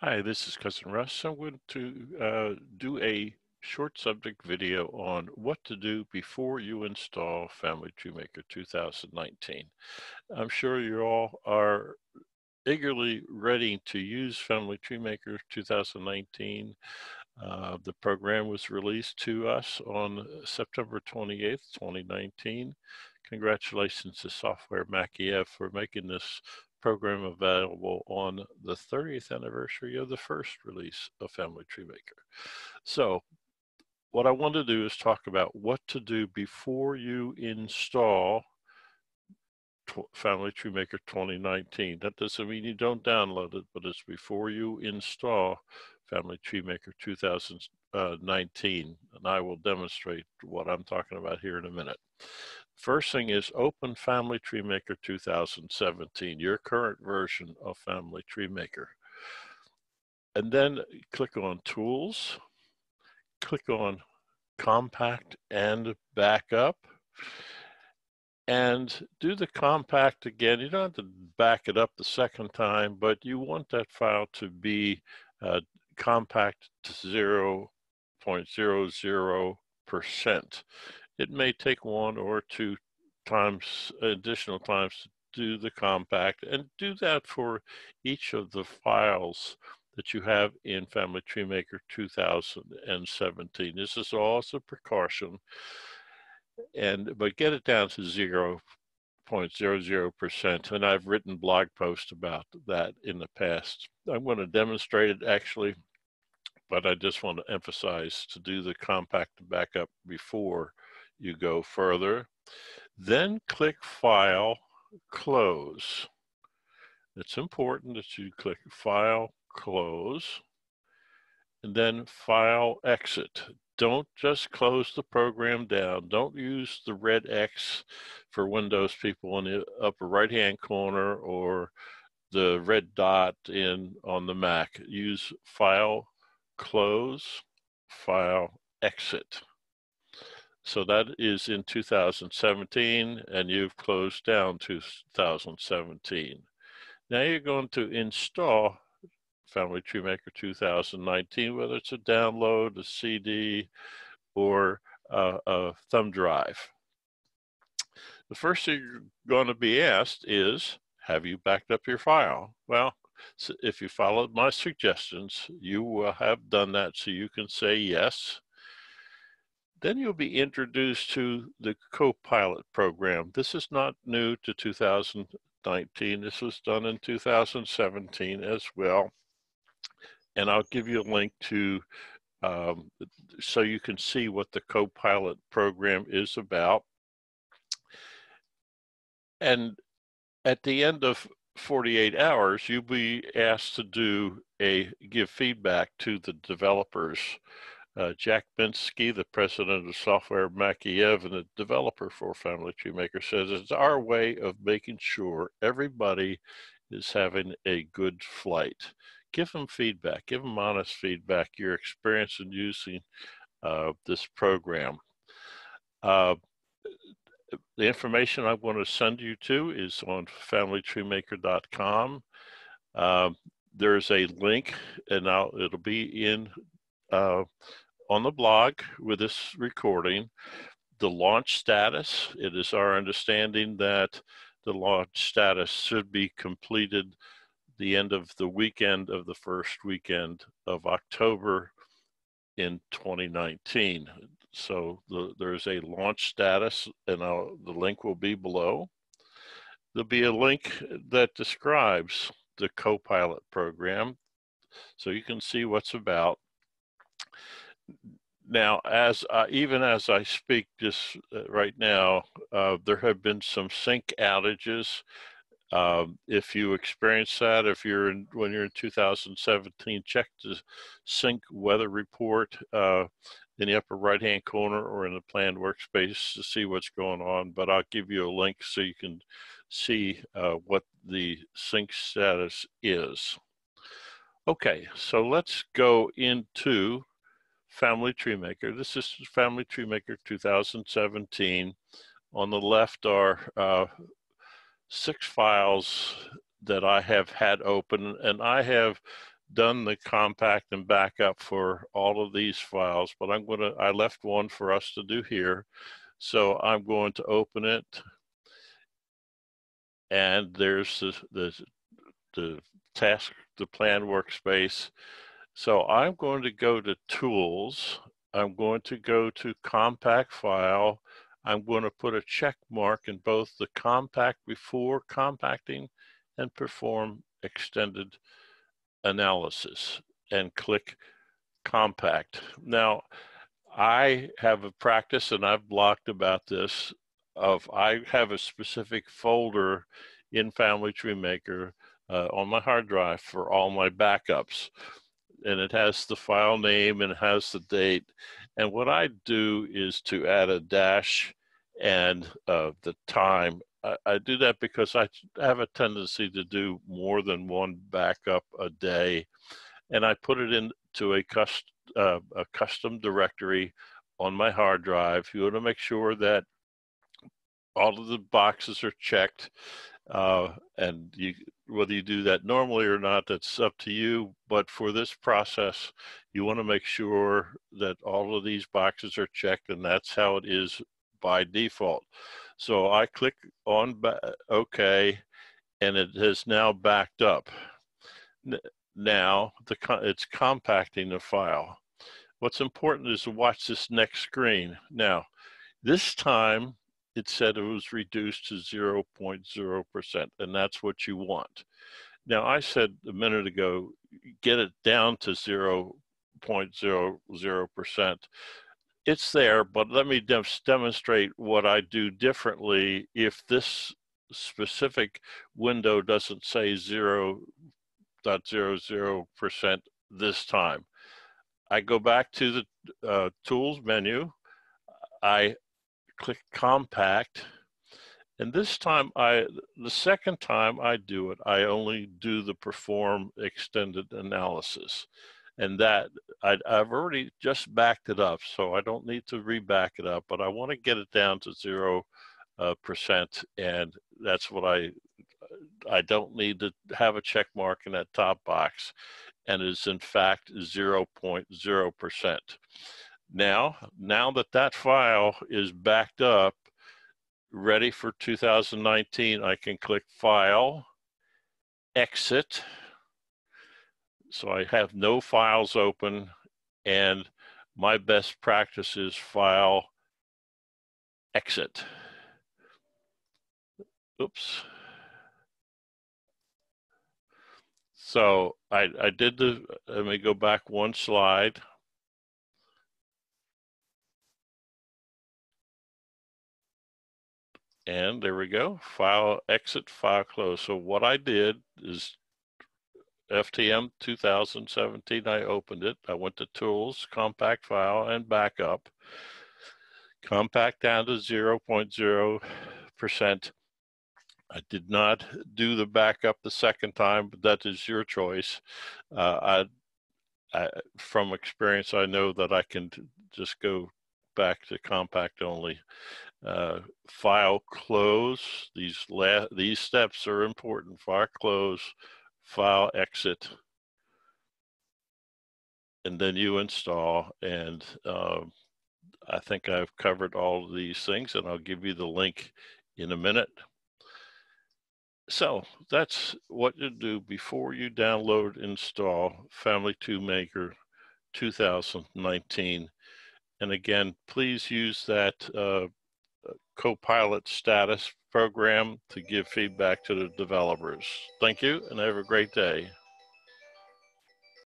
Hi, this is Cousin Russ. I'm going to uh, do a short subject video on what to do before you install Family Tree Maker 2019. I'm sure you all are eagerly ready to use Family Tree Maker 2019. Uh, the program was released to us on September 28th, 2019. Congratulations to Software MacKiev for making this program available on the 30th anniversary of the first release of Family Tree Maker. So what I want to do is talk about what to do before you install Family Tree Maker 2019. That doesn't mean you don't download it, but it's before you install Family Tree Maker 2019. And I will demonstrate what I'm talking about here in a minute. First thing is open Family Tree Maker 2017, your current version of Family Tree Maker. And then click on Tools, click on Compact and Backup, and do the compact again. You don't have to back it up the second time, but you want that file to be uh, compact to 0.00%. It may take one or two times, additional times to do the compact and do that for each of the files that you have in Family Tree Maker 2017. This is also precaution, and but get it down to 0.00%. And I've written blog posts about that in the past. I'm going to demonstrate it actually, but I just want to emphasize to do the compact backup before you go further. Then click File, Close. It's important that you click File, Close, and then File, Exit. Don't just close the program down. Don't use the red X for Windows people in the upper right-hand corner or the red dot in on the Mac. Use File, Close, File, Exit. So that is in 2017, and you've closed down 2017. Now you're going to install Family Tree Maker 2019, whether it's a download, a CD, or a, a thumb drive. The first thing you're going to be asked is, have you backed up your file? Well, so if you followed my suggestions, you will have done that so you can say yes then you'll be introduced to the co-pilot program. This is not new to 2019. This was done in 2017 as well. And I'll give you a link to um, so you can see what the co-pilot program is about. And at the end of 48 hours, you'll be asked to do a give feedback to the developers uh, Jack Minsky, the president of Software MacKiev and the developer for Family Tree Maker, says it's our way of making sure everybody is having a good flight. Give them feedback, give them honest feedback, your experience in using uh, this program. Uh, the information I want to send you to is on familytreemaker.com. Uh, there's a link, and I'll, it'll be in uh, on the blog with this recording the launch status. It is our understanding that the launch status should be completed the end of the weekend of the first weekend of October in 2019. So the, there's a launch status, and I'll, the link will be below. There'll be a link that describes the co-pilot program, so you can see what's about now, as uh, even as I speak just uh, right now, uh, there have been some sync outages. Um, if you experience that, if you're in when you're in 2017, check the sync weather report uh, in the upper right-hand corner or in the planned workspace to see what's going on. But I'll give you a link so you can see uh, what the sync status is. Okay, so let's go into Family Tree Maker. This is Family Tree Maker 2017. On the left are uh, six files that I have had open, and I have done the compact and backup for all of these files, but I'm going to, I left one for us to do here. So I'm going to open it. And there's the, the, the task, the plan workspace. So I'm going to go to tools. I'm going to go to compact file. I'm going to put a check mark in both the compact before compacting and perform extended analysis and click compact. Now, I have a practice and I've blocked about this of I have a specific folder in Family Tree Maker uh, on my hard drive for all my backups. And it has the file name and has the date. And what I do is to add a dash and uh, the time. I, do that because I have a tendency to do more than one backup a day. And I put it into a custom uh, a custom directory on my hard drive. You want to make sure that all of the boxes are checked, uh, and you whether you do that normally or not, that's up to you. But for this process, you want to make sure that all of these boxes are checked, and that's how it is by default. So I click on OK, and it has now backed up now the it's compacting the file. What's important is to watch this next screen. Now, this time it said it was reduced to 0.0%, and that's what you want. Now, I said a minute ago, get it down to 0.00%. It's there, but let me demonstrate what I do differently if this specific window doesn't say 0 0.00% this time. I go back to the uh, tools menu. I click compact. And this time, I the second time I do it, I only do the perform extended analysis. And that I, have already just backed it up, so I don't need to reback it up, but I want to get it down to zero uh, percent, and that's what I I don't need to have a check mark in that top box and is in fact 0.0%. Now, now that that file is backed up, ready for 2019, I can click File, Exit. So I have no files open and my best practice is File, Exit. Oops. So I, I did the, let me go back one slide. And there we go, file exit, file close. So what I did is FTM 2017, I opened it. I went to tools, compact file and backup. Compact down to 0.0%. I did not do the backup the second time, but that is your choice. Uh, I, I, from experience, I know that I can just go back to compact only. Uh, file close. These la- these steps are important. File close, file exit, and then you install. And uh, I think I've covered all of these things, and I'll give you the link in a minute. So that's what you do before you download install Family Tree Maker 2019. And again, please use that uh, Copilot status program to give feedback to the developers. Thank you and have a great day.